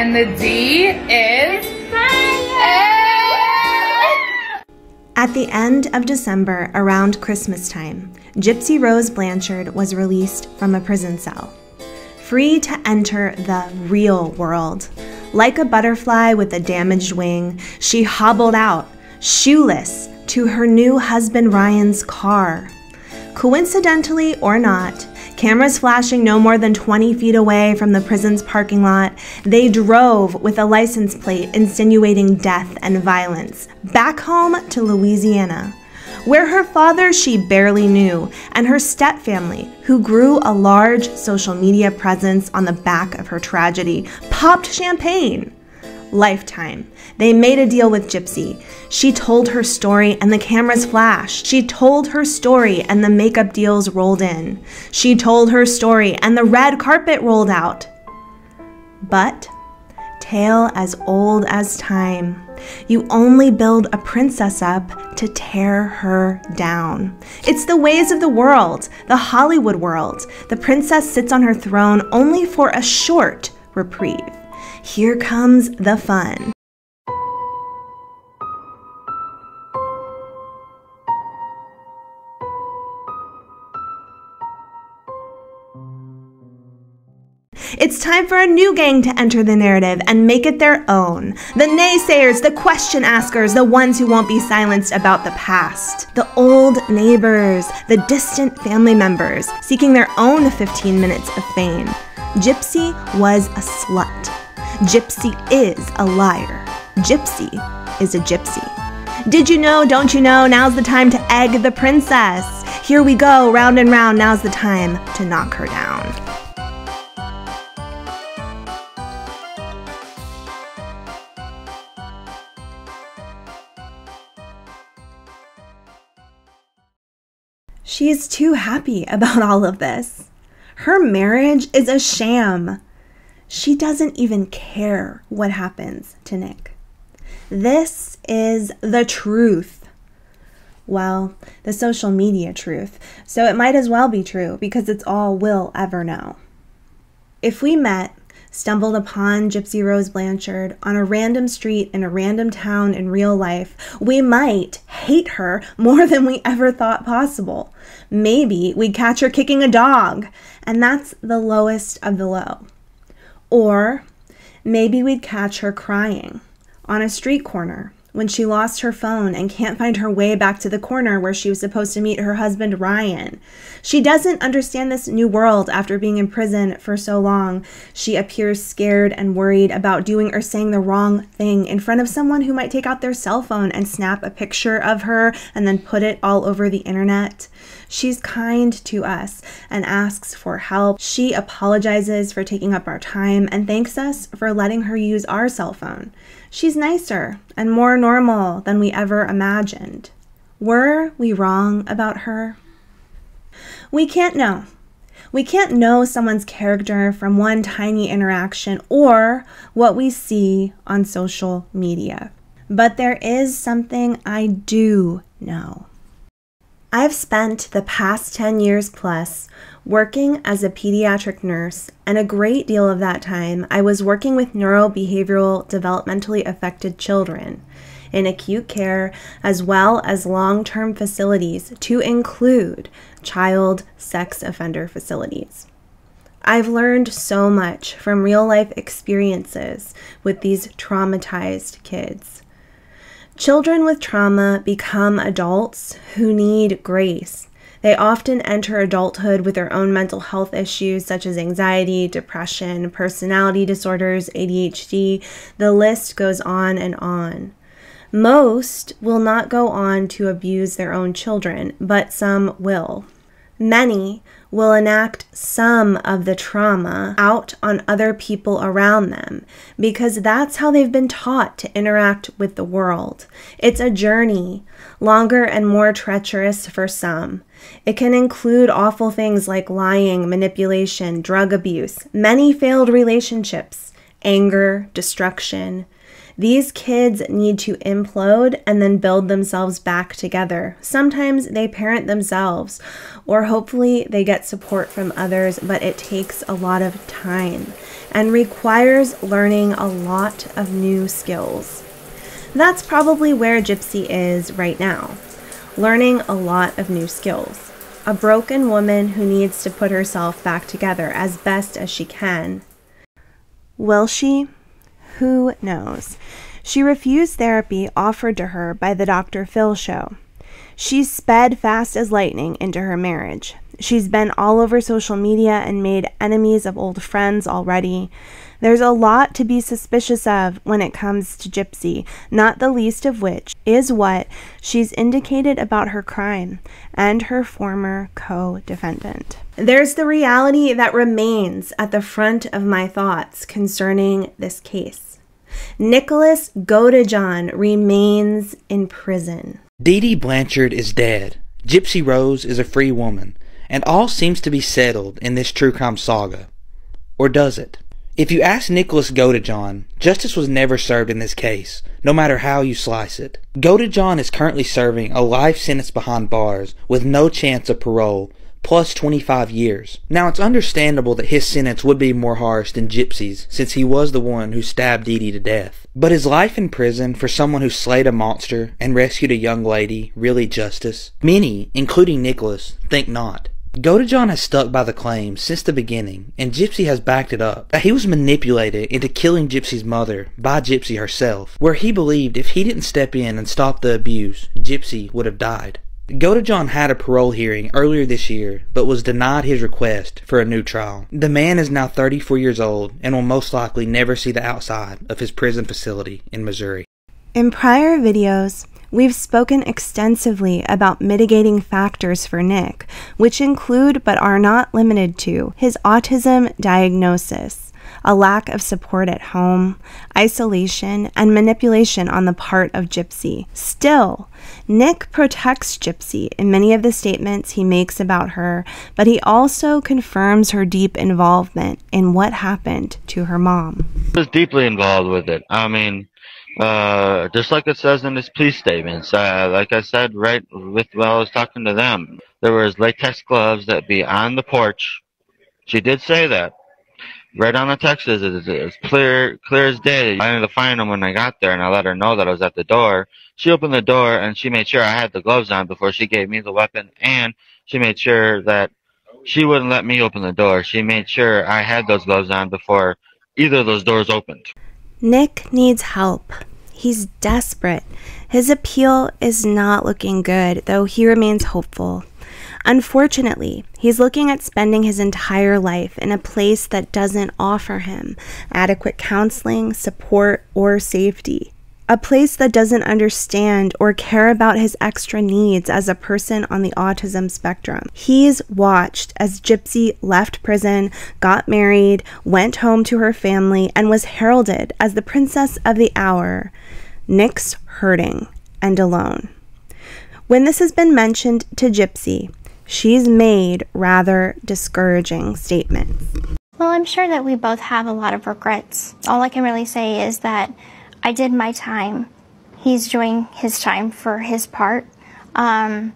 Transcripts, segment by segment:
And the D is At the end of December, around Christmas time, Gypsy Rose Blanchard was released from a prison cell. Free to enter the real world. Like a butterfly with a damaged wing, she hobbled out, shoeless, to her new husband Ryan's car. Coincidentally or not, cameras flashing no more than 20 feet away from the prison's parking lot, they drove with a license plate insinuating death and violence back home to Louisiana, where her father she barely knew and her stepfamily, who grew a large social media presence on the back of her tragedy, popped champagne. Lifetime. They made a deal with Gypsy. She told her story and the cameras flashed. She told her story and the makeup deals rolled in. She told her story and the red carpet rolled out. But, tale as old as time, you only build a princess up to tear her down. It's the ways of the world, the Hollywood world. The princess sits on her throne only for a short reprieve. Here comes the fun. It's time for a new gang to enter the narrative and make it their own. The naysayers, the question askers, the ones who won't be silenced about the past. The old neighbors, the distant family members, seeking their own 15 minutes of fame. Gypsy was a slut. Gypsy is a liar. Gypsy is a gypsy. Did you know, don't you know, now's the time to egg the princess. Here we go, round and round, now's the time to knock her down. She is too happy about all of this. Her marriage is a sham. She doesn't even care what happens to Nick. This is the truth. Well, the social media truth. So it might as well be true because it's all we'll ever know. If we met stumbled upon Gypsy Rose Blanchard on a random street in a random town in real life, we might hate her more than we ever thought possible. Maybe we'd catch her kicking a dog, and that's the lowest of the low. Or maybe we'd catch her crying on a street corner when she lost her phone and can't find her way back to the corner where she was supposed to meet her husband Ryan. She doesn't understand this new world after being in prison for so long. She appears scared and worried about doing or saying the wrong thing in front of someone who might take out their cell phone and snap a picture of her and then put it all over the internet. She's kind to us and asks for help. She apologizes for taking up our time and thanks us for letting her use our cell phone. She's nicer and more normal than we ever imagined. Were we wrong about her? We can't know. We can't know someone's character from one tiny interaction or what we see on social media. But there is something I do know. I've spent the past 10 years plus working as a pediatric nurse, and a great deal of that time I was working with neurobehavioral developmentally affected children in acute care as well as long term facilities to include child sex offender facilities. I've learned so much from real life experiences with these traumatized kids. Children with trauma become adults who need grace. They often enter adulthood with their own mental health issues such as anxiety, depression, personality disorders, ADHD. The list goes on and on. Most will not go on to abuse their own children, but some will. Many will enact some of the trauma out on other people around them because that's how they've been taught to interact with the world. It's a journey, longer and more treacherous for some. It can include awful things like lying, manipulation, drug abuse, many failed relationships, anger, destruction. These kids need to implode and then build themselves back together. Sometimes they parent themselves, or hopefully they get support from others, but it takes a lot of time and requires learning a lot of new skills. That's probably where Gypsy is right now, learning a lot of new skills. A broken woman who needs to put herself back together as best as she can. Will she? Who knows? She refused therapy offered to her by the Dr. Phil show. She sped fast as lightning into her marriage. She's been all over social media and made enemies of old friends already. There's a lot to be suspicious of when it comes to Gypsy, not the least of which is what she's indicated about her crime and her former co defendant. There's the reality that remains at the front of my thoughts concerning this case. Nicholas Godejohn remains in prison. Dee Dee Blanchard is dead. Gypsy Rose is a free woman. And all seems to be settled in this true crime saga. Or does it? If you ask Nicholas Godejohn, justice was never served in this case, no matter how you slice it. Godejohn is currently serving a life sentence behind bars with no chance of parole plus 25 years. Now, it's understandable that his sentence would be more harsh than Gypsy's, since he was the one who stabbed Dee to death. But is life in prison for someone who slayed a monster and rescued a young lady really justice? Many, including Nicholas, think not. Godejohn has stuck by the claim since the beginning, and Gypsy has backed it up, that he was manipulated into killing Gypsy's mother by Gypsy herself, where he believed if he didn't step in and stop the abuse, Gypsy would have died. Godejohn had a parole hearing earlier this year, but was denied his request for a new trial. The man is now 34 years old and will most likely never see the outside of his prison facility in Missouri. In prior videos, we've spoken extensively about mitigating factors for Nick, which include but are not limited to his autism diagnosis a lack of support at home, isolation, and manipulation on the part of Gypsy. Still, Nick protects Gypsy in many of the statements he makes about her, but he also confirms her deep involvement in what happened to her mom. I was deeply involved with it. I mean, uh, just like it says in his police statements, uh, like I said right with while I was talking to them, there was latex gloves that be on the porch. She did say that right on the text is it, clear clear as day. I ended up finding them when I got there, and I let her know that I was at the door. She opened the door and she made sure I had the gloves on before she gave me the weapon, and she made sure that she wouldn't let me open the door. She made sure I had those gloves on before either of those doors opened. Nick needs help. He's desperate. His appeal is not looking good, though he remains hopeful. Unfortunately, he's looking at spending his entire life in a place that doesn't offer him adequate counseling, support, or safety. A place that doesn't understand or care about his extra needs as a person on the autism spectrum. He's watched as Gypsy left prison, got married, went home to her family, and was heralded as the princess of the hour. Nick's hurting and alone. When this has been mentioned to Gypsy, she's made rather discouraging statements. Well, I'm sure that we both have a lot of regrets. All I can really say is that I did my time. He's doing his time for his part. Um,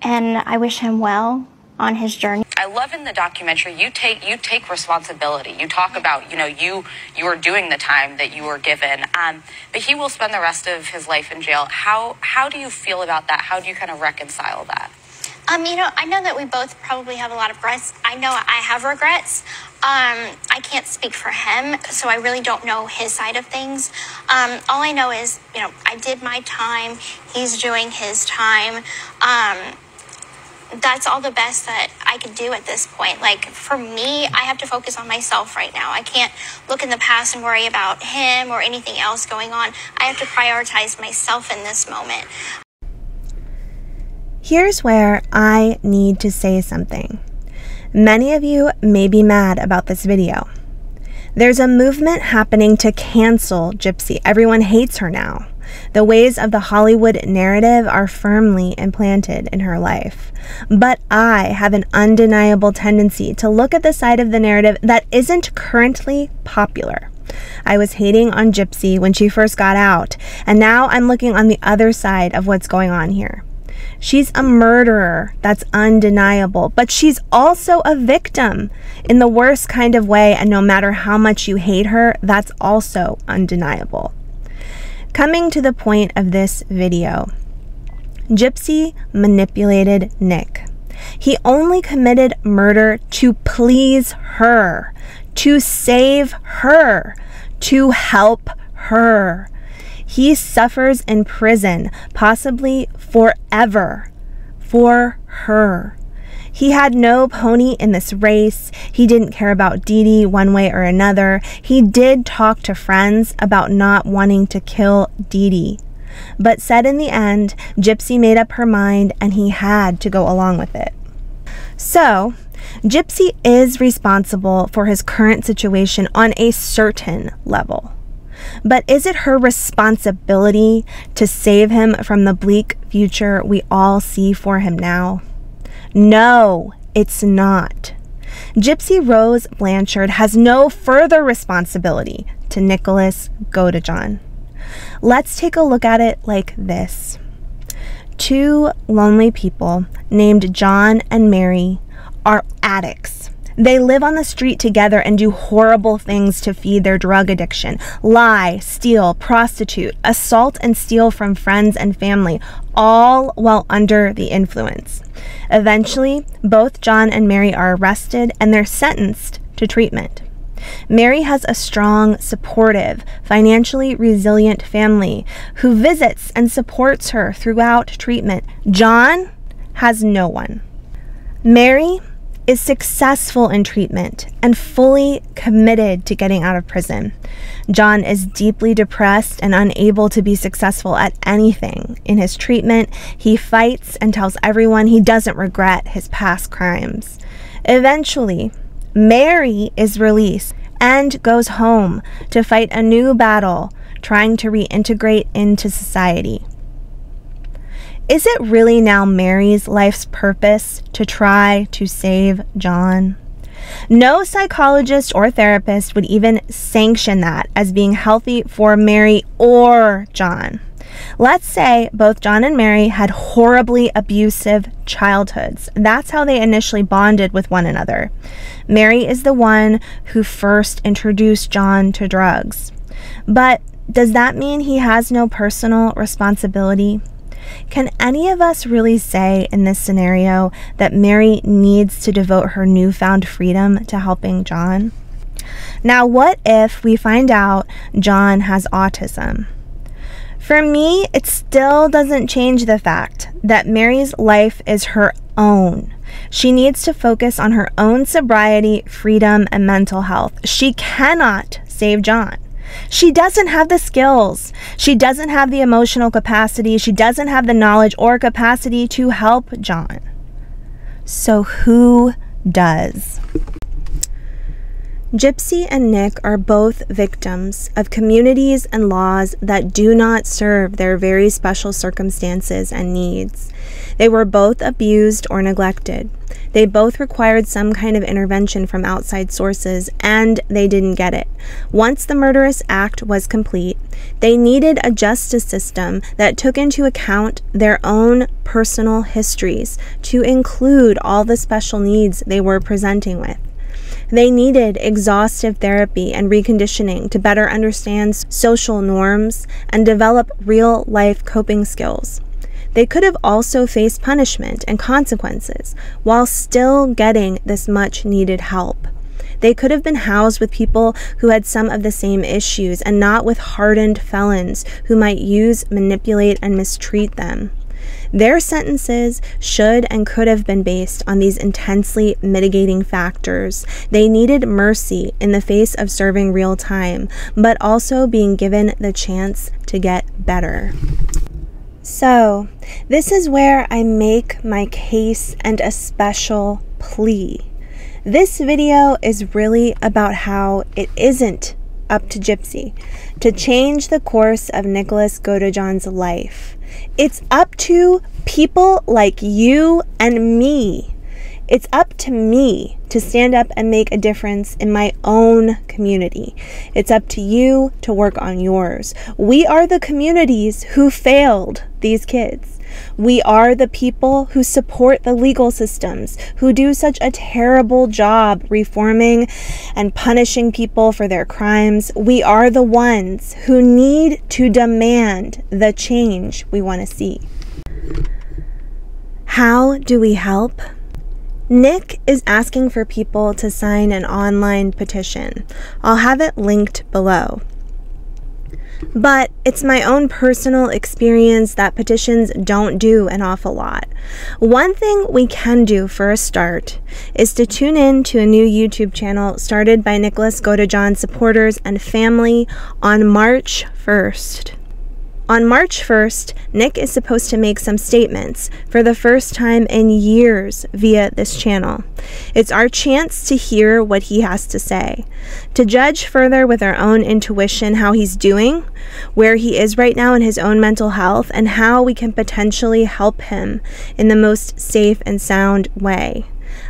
and I wish him well on his journey. I love in the documentary you take you take responsibility. You talk about you know you you are doing the time that you were given, um, but he will spend the rest of his life in jail. How how do you feel about that? How do you kind of reconcile that? Um, you know, I know that we both probably have a lot of regrets. I know I have regrets. Um, I can't speak for him, so I really don't know his side of things. Um, all I know is, you know, I did my time. He's doing his time. Um, that's all the best that I could do at this point. Like for me, I have to focus on myself right now. I can't look in the past and worry about him or anything else going on. I have to prioritize myself in this moment. Here's where I need to say something. Many of you may be mad about this video. There's a movement happening to cancel Gypsy. Everyone hates her now. The ways of the Hollywood narrative are firmly implanted in her life. But I have an undeniable tendency to look at the side of the narrative that isn't currently popular. I was hating on Gypsy when she first got out, and now I'm looking on the other side of what's going on here. She's a murderer, that's undeniable, but she's also a victim in the worst kind of way, and no matter how much you hate her, that's also undeniable. Coming to the point of this video, Gypsy manipulated Nick. He only committed murder to please her, to save her, to help her. He suffers in prison, possibly forever, for her. He had no pony in this race. He didn't care about Dee Dee one way or another. He did talk to friends about not wanting to kill Dee Dee. But said in the end, Gypsy made up her mind and he had to go along with it. So, Gypsy is responsible for his current situation on a certain level. But is it her responsibility to save him from the bleak future we all see for him now? No, it's not. Gypsy Rose Blanchard has no further responsibility to Nicholas Godejohn. Let's take a look at it like this. Two lonely people named John and Mary are addicts. They live on the street together and do horrible things to feed their drug addiction lie, steal, prostitute, assault, and steal from friends and family, all while under the influence. Eventually, both John and Mary are arrested and they're sentenced to treatment. Mary has a strong, supportive, financially resilient family who visits and supports her throughout treatment. John has no one. Mary is successful in treatment and fully committed to getting out of prison. John is deeply depressed and unable to be successful at anything. In his treatment, he fights and tells everyone he doesn't regret his past crimes. Eventually, Mary is released and goes home to fight a new battle, trying to reintegrate into society. Is it really now Mary's life's purpose to try to save John? No psychologist or therapist would even sanction that as being healthy for Mary or John. Let's say both John and Mary had horribly abusive childhoods. That's how they initially bonded with one another. Mary is the one who first introduced John to drugs. But does that mean he has no personal responsibility? Can any of us really say in this scenario that Mary needs to devote her newfound freedom to helping John? Now, what if we find out John has autism? For me, it still doesn't change the fact that Mary's life is her own. She needs to focus on her own sobriety, freedom, and mental health. She cannot save John. She doesn't have the skills. She doesn't have the emotional capacity. She doesn't have the knowledge or capacity to help John. So, who does? Gypsy and Nick are both victims of communities and laws that do not serve their very special circumstances and needs. They were both abused or neglected. They both required some kind of intervention from outside sources, and they didn't get it. Once the murderous act was complete, they needed a justice system that took into account their own personal histories to include all the special needs they were presenting with. They needed exhaustive therapy and reconditioning to better understand social norms and develop real life coping skills. They could have also faced punishment and consequences while still getting this much needed help. They could have been housed with people who had some of the same issues and not with hardened felons who might use, manipulate, and mistreat them. Their sentences should and could have been based on these intensely mitigating factors. They needed mercy in the face of serving real time, but also being given the chance to get better. So, this is where I make my case and a special plea. This video is really about how it isn't up to Gypsy to change the course of Nicholas Godejohn's life. It's up to people like you and me. It's up to me to stand up and make a difference in my own community. It's up to you to work on yours. We are the communities who failed these kids. We are the people who support the legal systems, who do such a terrible job reforming and punishing people for their crimes. We are the ones who need to demand the change we want to see. How do we help? Nick is asking for people to sign an online petition. I'll have it linked below. But it's my own personal experience that petitions don't do an awful lot. One thing we can do for a start is to tune in to a new YouTube channel started by Nicholas Godejohn supporters and family on March 1st. On March 1st, Nick is supposed to make some statements for the first time in years via this channel. It's our chance to hear what he has to say, to judge further with our own intuition how he's doing, where he is right now in his own mental health, and how we can potentially help him in the most safe and sound way.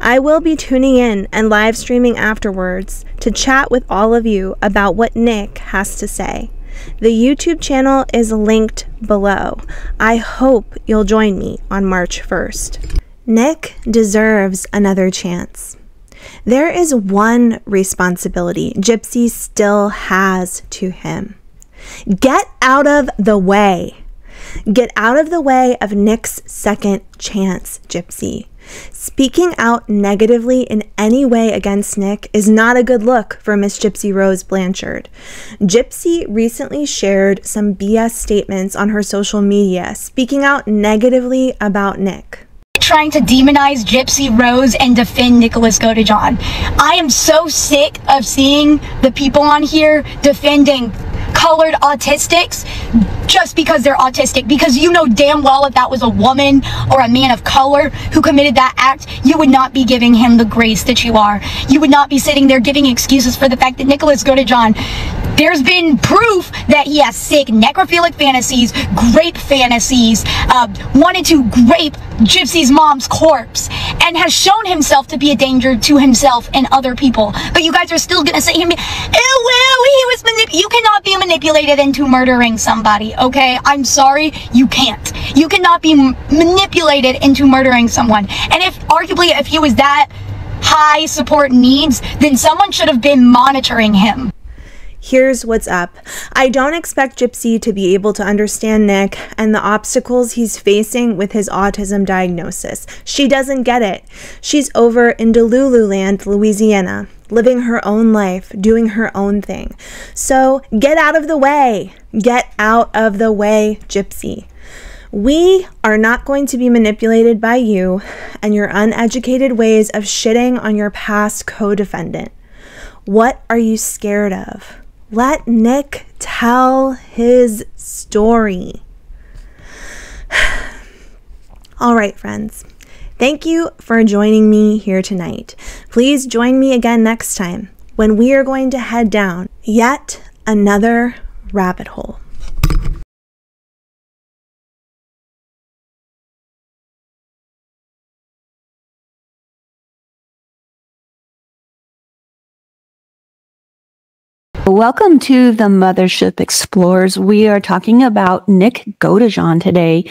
I will be tuning in and live streaming afterwards to chat with all of you about what Nick has to say. The YouTube channel is linked below. I hope you'll join me on March 1st. Nick deserves another chance. There is one responsibility Gypsy still has to him. Get out of the way. Get out of the way of Nick's second chance, Gypsy. Speaking out negatively in any way against Nick is not a good look for Miss Gypsy Rose Blanchard. Gypsy recently shared some BS statements on her social media, speaking out negatively about Nick trying to demonize Gypsy Rose and defend Nicholas Godejohn. I am so sick of seeing the people on here defending colored autistics just because they're autistic because you know damn well if that was a woman or a man of color who committed that act you would not be giving him the grace that you are you would not be sitting there giving excuses for the fact that Nicholas Godejohn there's been proof that he has sick necrophilic fantasies, grape fantasies, uh, wanted to grape Gypsy's mom's corpse, and has shown himself to be a danger to himself and other people. But you guys are still gonna say him, oh well, he was manip- You cannot be manipulated into murdering somebody, okay? I'm sorry, you can't. You cannot be manipulated into murdering someone. And if, arguably, if he was that high support needs, then someone should have been monitoring him. Here's what's up. I don't expect Gypsy to be able to understand Nick and the obstacles he's facing with his autism diagnosis. She doesn't get it. She's over in Delulu Land, Louisiana, living her own life, doing her own thing. So get out of the way. Get out of the way, Gypsy. We are not going to be manipulated by you and your uneducated ways of shitting on your past co defendant. What are you scared of? Let Nick tell his story. All right, friends. Thank you for joining me here tonight. Please join me again next time when we are going to head down yet another rabbit hole. Welcome to the Mothership Explorers. We are talking about Nick Godejohn today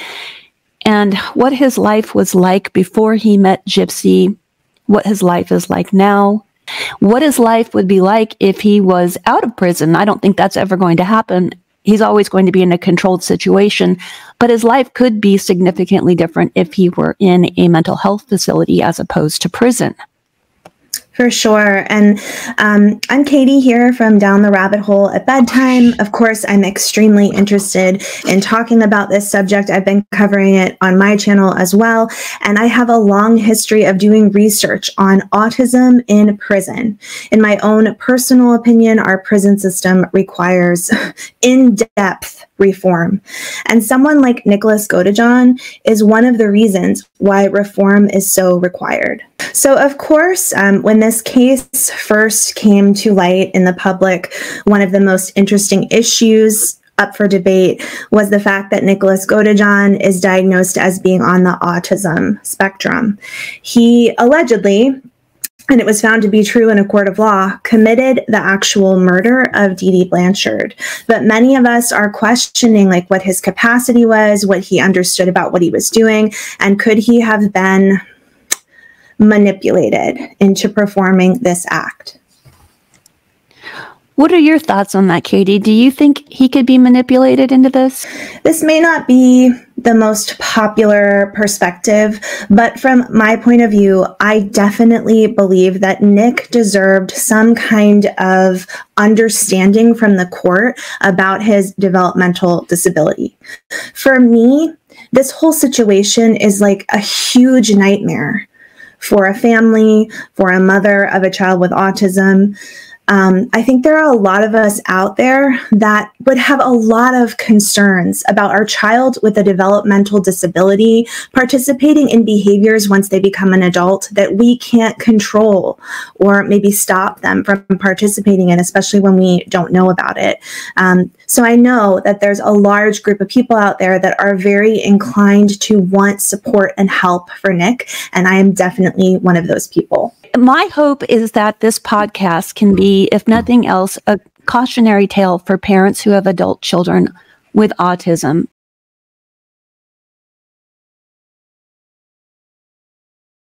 and what his life was like before he met Gypsy, what his life is like now, what his life would be like if he was out of prison. I don't think that's ever going to happen. He's always going to be in a controlled situation, but his life could be significantly different if he were in a mental health facility as opposed to prison. For sure. And um, I'm Katie here from Down the Rabbit Hole at Bedtime. Of course, I'm extremely interested in talking about this subject. I've been covering it on my channel as well. And I have a long history of doing research on autism in prison. In my own personal opinion, our prison system requires in depth reform. And someone like Nicholas Godejohn is one of the reasons why reform is so required. So, of course, um, when this case first came to light in the public, one of the most interesting issues up for debate was the fact that Nicholas Godejohn is diagnosed as being on the autism spectrum. He allegedly and it was found to be true in a court of law, committed the actual murder of Dee Dee Blanchard. But many of us are questioning like what his capacity was, what he understood about what he was doing, and could he have been manipulated into performing this act? What are your thoughts on that, Katie? Do you think he could be manipulated into this? This may not be the most popular perspective, but from my point of view, I definitely believe that Nick deserved some kind of understanding from the court about his developmental disability. For me, this whole situation is like a huge nightmare for a family, for a mother of a child with autism. Um, I think there are a lot of us out there that would have a lot of concerns about our child with a developmental disability participating in behaviors once they become an adult that we can't control or maybe stop them from participating in, especially when we don't know about it. Um, so I know that there's a large group of people out there that are very inclined to want support and help for Nick, and I am definitely one of those people my hope is that this podcast can be, if nothing else, a cautionary tale for parents who have adult children with autism.